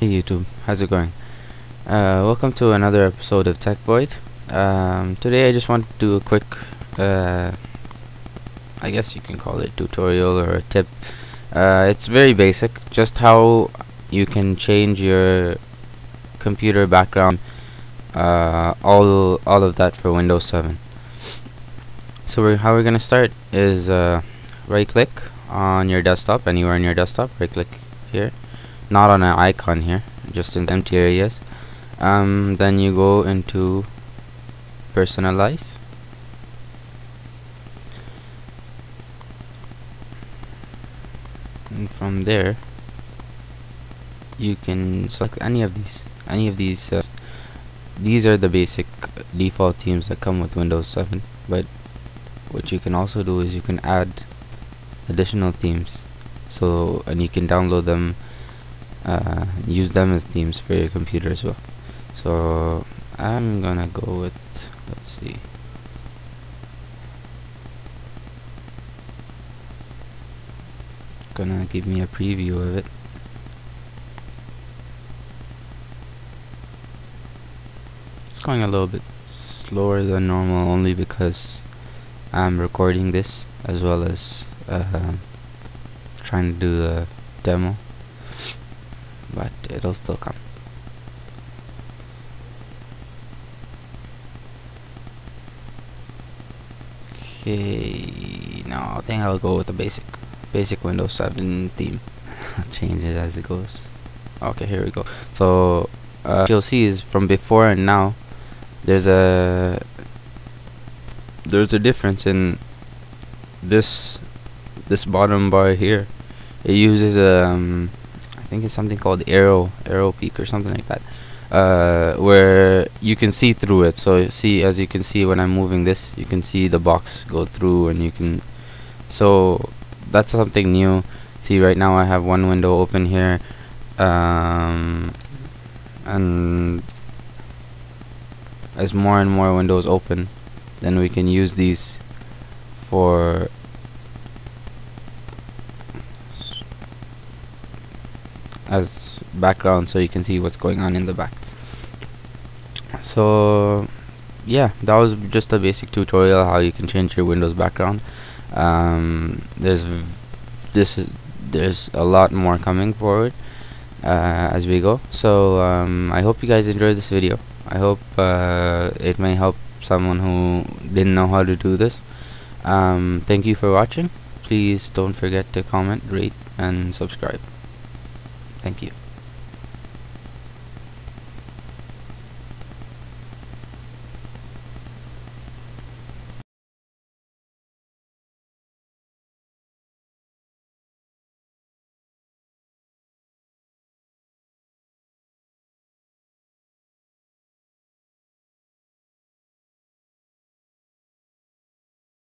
Hey YouTube, how's it going? Uh, welcome to another episode of Tech Void. Um, today I just want to do a quick, uh, I guess you can call it tutorial or a tip. Uh, it's very basic, just how you can change your computer background, uh, all all of that for Windows 7. So we're, how we're gonna start is uh, right click on your desktop, anywhere on your desktop, right click here not on an icon here just in empty areas. Um, then you go into personalize. And from there you can select any of these any of these uh, these are the basic default themes that come with Windows 7 but what you can also do is you can add additional themes. So and you can download them uh, use them as themes for your computer as well. So I'm gonna go with let's see. Gonna give me a preview of it. It's going a little bit slower than normal only because I'm recording this as well as uh, trying to do the demo but it'll still come. Okay, now I think I'll go with the basic, basic Windows 7 theme. Change it as it goes. Okay, here we go. So uh, you'll see is from before and now, there's a there's a difference in this this bottom bar here. It uses um think it's something called Arrow Aero Peek or something like that. Uh, where you can see through it. So see, as you can see when I'm moving this, you can see the box go through, and you can. So that's something new. See, right now I have one window open here, um, and as more and more windows open, then we can use these for as background so you can see what's going on in the back. So yeah that was just a basic tutorial how you can change your Windows background. Um, there's this there's a lot more coming forward uh, as we go. So um, I hope you guys enjoyed this video. I hope uh, it may help someone who didn't know how to do this. Um, thank you for watching. Please don't forget to comment rate and subscribe Thank you.